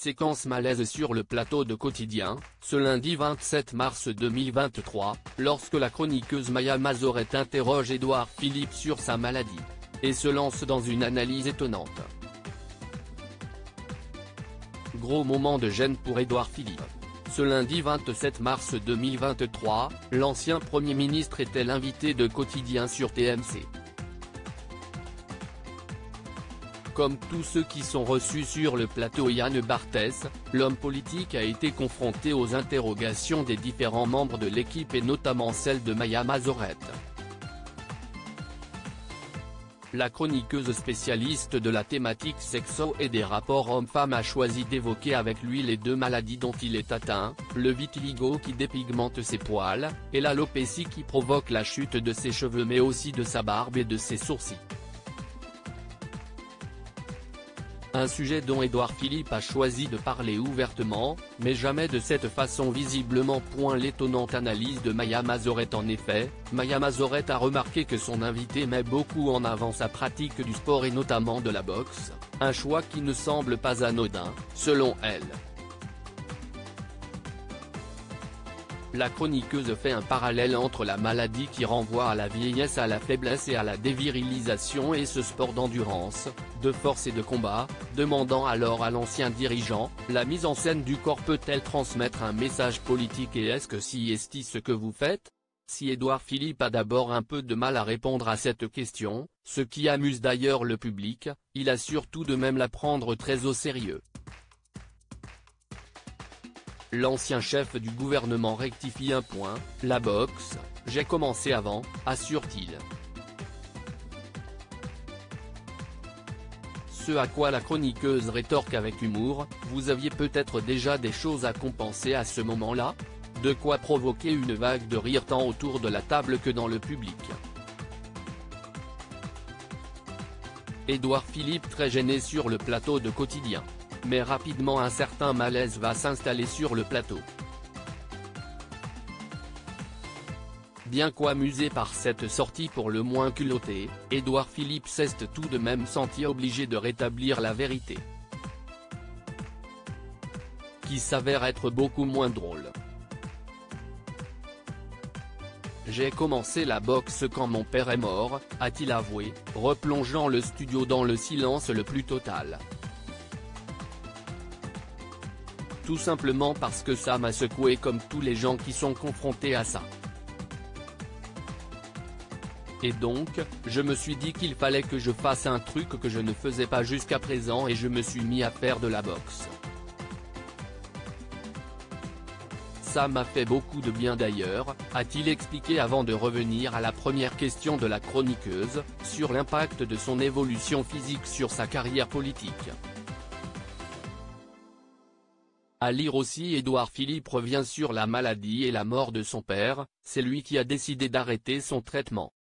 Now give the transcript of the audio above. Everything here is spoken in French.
Séquence malaise sur le plateau de Quotidien, ce lundi 27 mars 2023, lorsque la chroniqueuse Maya Mazoret interroge Édouard Philippe sur sa maladie. Et se lance dans une analyse étonnante. Gros moment de gêne pour Édouard Philippe. Ce lundi 27 mars 2023, l'ancien Premier ministre était l'invité de Quotidien sur TMC. Comme tous ceux qui sont reçus sur le plateau Yann Barthès, l'homme politique a été confronté aux interrogations des différents membres de l'équipe et notamment celle de Maya Mazorette. La chroniqueuse spécialiste de la thématique sexo et des rapports hommes-femmes a choisi d'évoquer avec lui les deux maladies dont il est atteint, le vitiligo qui dépigmente ses poils, et l'alopécie qui provoque la chute de ses cheveux mais aussi de sa barbe et de ses sourcils. Un sujet dont Édouard Philippe a choisi de parler ouvertement, mais jamais de cette façon visiblement. Point l'étonnante analyse de Maya Mazoret En effet, Maya Mazoret a remarqué que son invité met beaucoup en avant sa pratique du sport et notamment de la boxe, un choix qui ne semble pas anodin, selon elle. La chroniqueuse fait un parallèle entre la maladie qui renvoie à la vieillesse à la faiblesse et à la dévirilisation et ce sport d'endurance, de force et de combat, demandant alors à l'ancien dirigeant, la mise en scène du corps peut-elle transmettre un message politique et est-ce que si est ce que vous faites? Si Édouard Philippe a d'abord un peu de mal à répondre à cette question, ce qui amuse d'ailleurs le public, il a surtout de même la prendre très au sérieux. L'ancien chef du gouvernement rectifie un point, la boxe, j'ai commencé avant, assure-t-il. Ce à quoi la chroniqueuse rétorque avec humour, vous aviez peut-être déjà des choses à compenser à ce moment-là? De quoi provoquer une vague de rire tant autour de la table que dans le public. Édouard Philippe très gêné sur le plateau de Quotidien mais rapidement un certain malaise va s'installer sur le plateau. Bien qu'amusé par cette sortie pour le moins culottée, Édouard Philippe s'est tout de même senti obligé de rétablir la vérité. Qui s'avère être beaucoup moins drôle. J'ai commencé la boxe quand mon père est mort, a-t-il avoué, replongeant le studio dans le silence le plus total. Tout simplement parce que ça m'a secoué comme tous les gens qui sont confrontés à ça. Et donc, je me suis dit qu'il fallait que je fasse un truc que je ne faisais pas jusqu'à présent et je me suis mis à faire de la boxe. Ça m'a fait beaucoup de bien d'ailleurs, a-t-il expliqué avant de revenir à la première question de la chroniqueuse, sur l'impact de son évolution physique sur sa carrière politique. À lire aussi Édouard Philippe revient sur la maladie et la mort de son père, c'est lui qui a décidé d'arrêter son traitement.